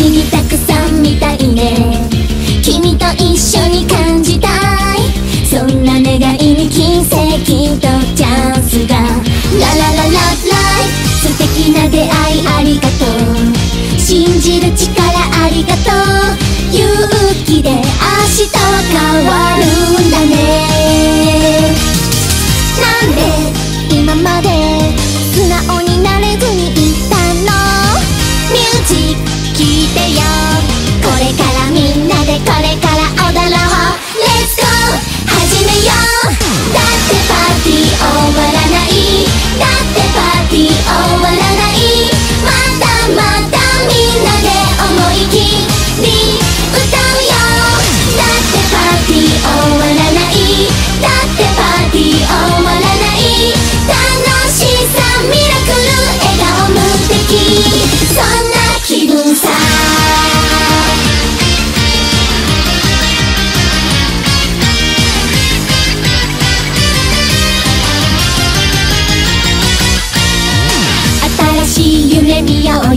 思議たくさんみたいね。君と一緒に感じたい。そんな願いに奇跡とチャンスが。ララララライ。素敵な出会いありがとう。信じる力ありがとう。勇気で明日は変わるんだね。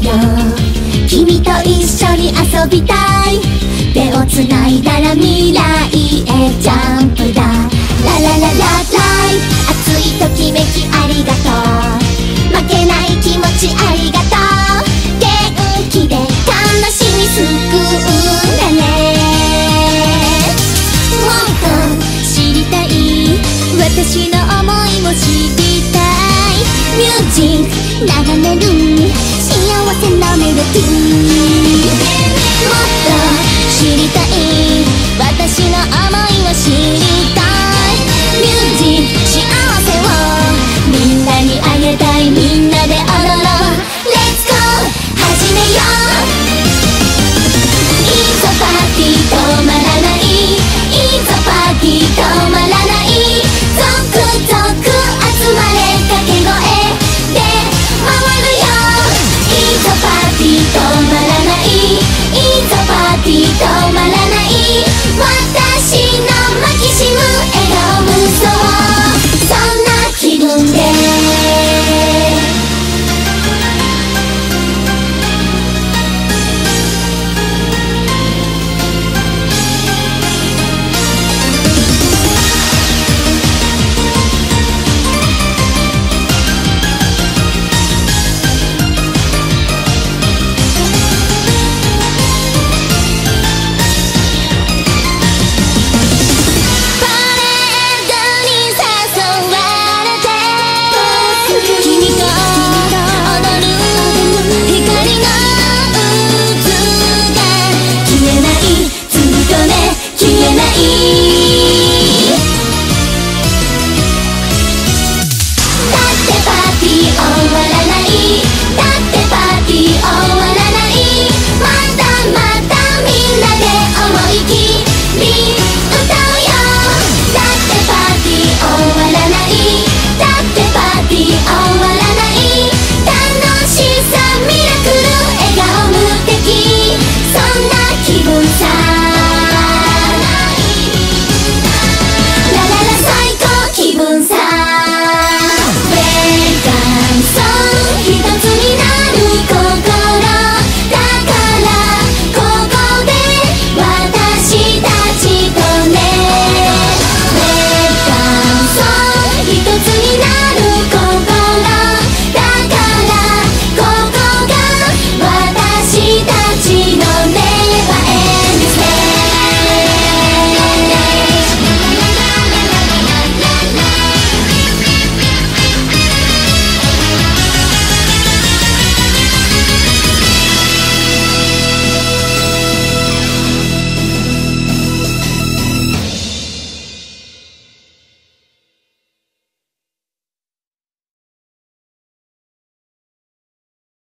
よ君と一緒に遊びたい。手をつないだら未来へジャンプだ。ララララライ。熱いときめきありがとう。負けない気持ちありがとう。元気で楽しみ救うんだね。もっと知りたい。私の思いも知りたい。ミュージック流れる。せなもっと知りたい。止まらないいざパーティー止まらない